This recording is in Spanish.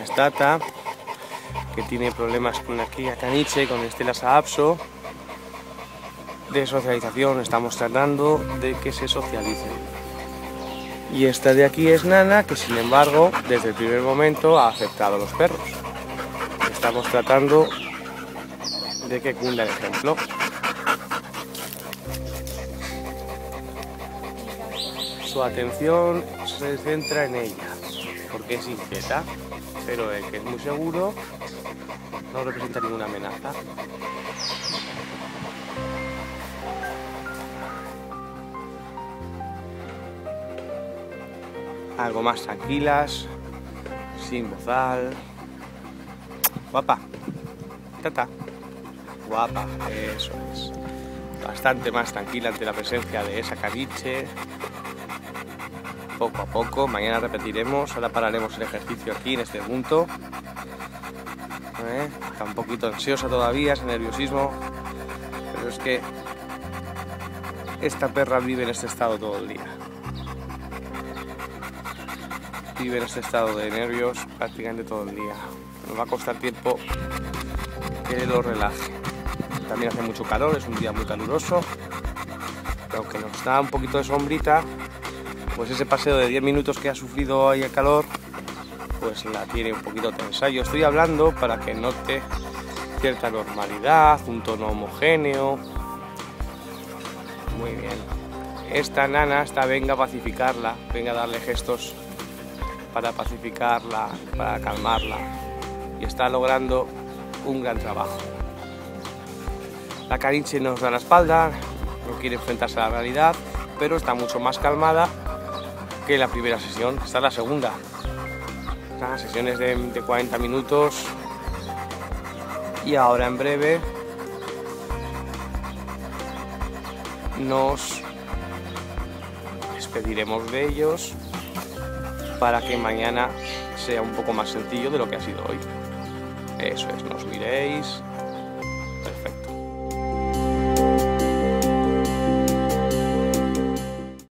Esta que tiene problemas con aquí a caniche, con Estela Saapso. De socialización estamos tratando de que se socialicen. Y esta de aquí es Nana, que sin embargo, desde el primer momento ha aceptado a los perros. Estamos tratando de que cunda el ejemplo. Su atención se centra en ella, porque es inquieta, pero el que es muy seguro no representa ninguna amenaza. Algo más tranquilas, sin bozal. Guapa, tata, guapa, eso es. Bastante más tranquila ante la presencia de esa caniche. Poco a poco, mañana repetiremos, ahora pararemos el ejercicio aquí en este punto. ¿Eh? Está un poquito ansiosa todavía, ese nerviosismo, pero es que esta perra vive en este estado todo el día. Vive en este estado de nervios prácticamente todo el día. Nos va a costar tiempo que lo relaje. También hace mucho calor, es un día muy caluroso. Pero aunque nos da un poquito de sombrita, pues ese paseo de 10 minutos que ha sufrido ahí el calor, pues la tiene un poquito tensa. Yo estoy hablando para que note cierta normalidad, un tono homogéneo. Muy bien. Esta nana, esta venga a pacificarla, venga a darle gestos para pacificarla, para calmarla. Y está logrando un gran trabajo. La cariche nos da la espalda, no quiere enfrentarse a la realidad, pero está mucho más calmada que la primera sesión. Esta es la segunda. Las sesiones de, de 40 minutos. Y ahora en breve nos despediremos de ellos para que mañana sea un poco más sencillo de lo que ha sido hoy. Eso es, nos miréis. Perfecto.